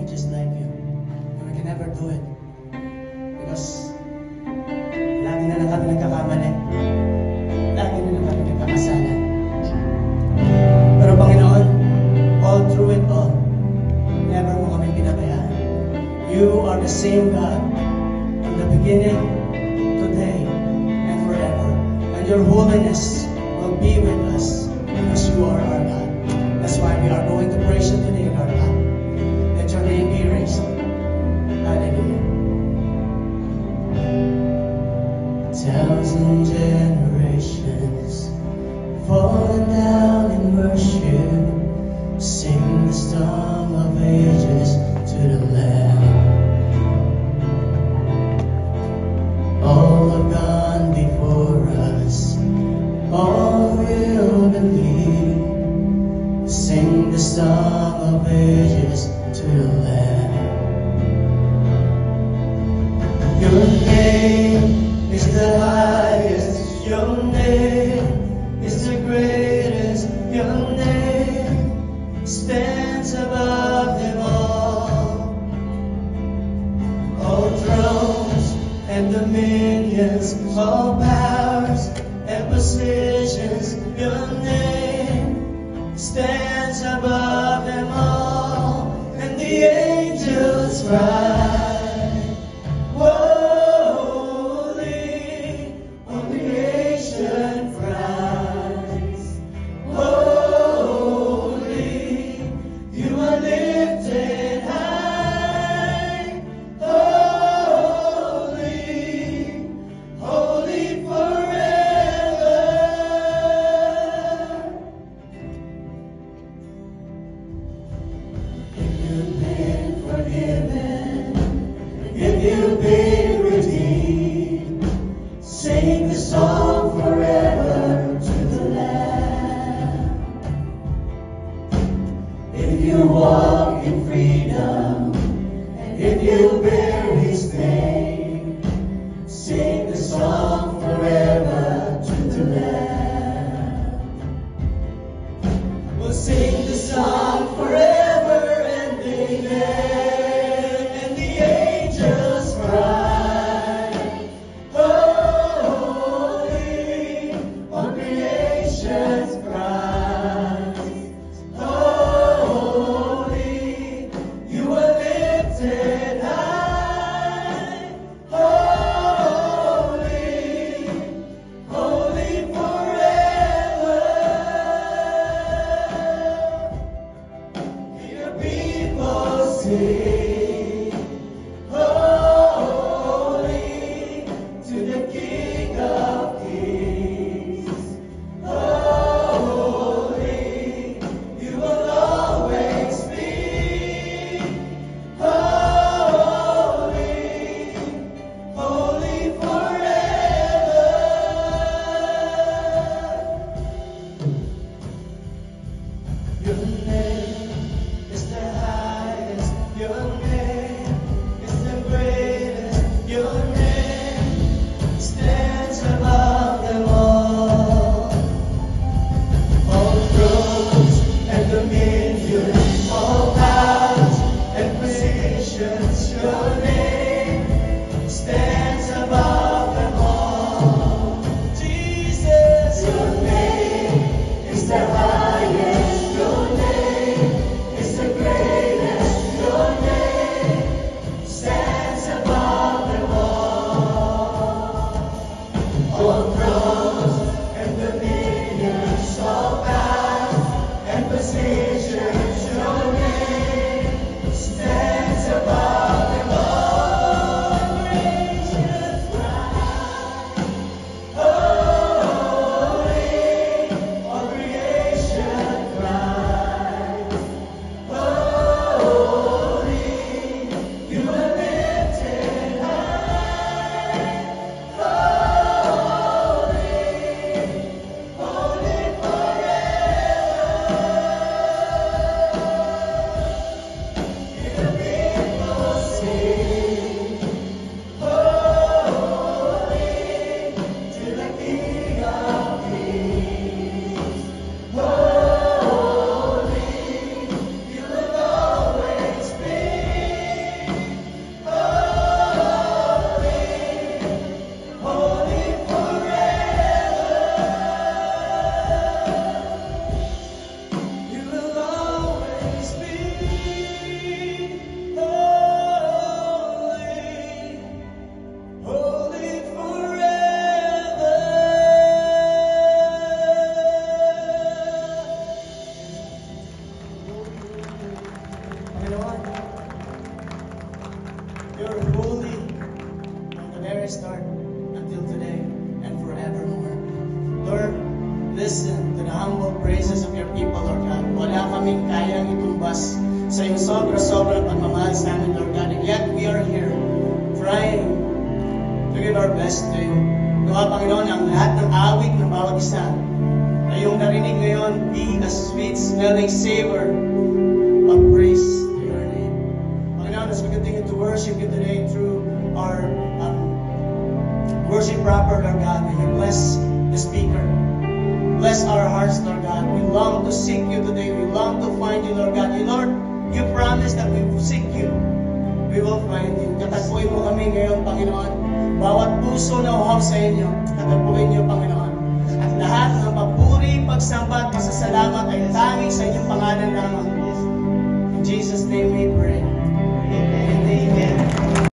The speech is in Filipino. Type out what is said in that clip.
holy just like you. And we can never do it. Because lagi na lang kami nagkakamali. Lagi na lang kami nagkakasala. Pero Panginoon, all through it all, never mo kami pinabayaan. You are the same God from the beginning, today, and forever. And your holiness will be with us because you are our Thousand generations falling down in worship, sing the song of ages to the Lamb. Stands above them all. All thrones and dominions, all powers and positions, your name stands above them all, and the if you bear His name, sing the song forever to the Lamb. We'll sing the song forever you're holy from the very start until today and forevermore. Lord, listen to the humble praises of your people, Lord God. Wala kaming kayang itumbas sa iyong sobra-sobrang pagmamahal sa amin, Lord God. And yet we are here trying to give our best to you. Gawa, Panginoon, ang lahat ng awit ng bawat isa na iyong narinig ngayon be a sweet smelling savor worship you today through our um, worship proper, Lord God. May you bless the speaker. Bless our hearts, Lord God. We long to seek you today. We long to find you, Lord God. You, Lord, you promised that we will seek you. We will find you. Katagpuin mo kami ngayon, Panginoon. Bawat puso na uhaw sa inyo, katagpuin niyo, Panginoon. At lahat ng papuri, pagsamba at pasasalamat ay tangi sa inyong pangalan lamang. In Jesus' name we pray.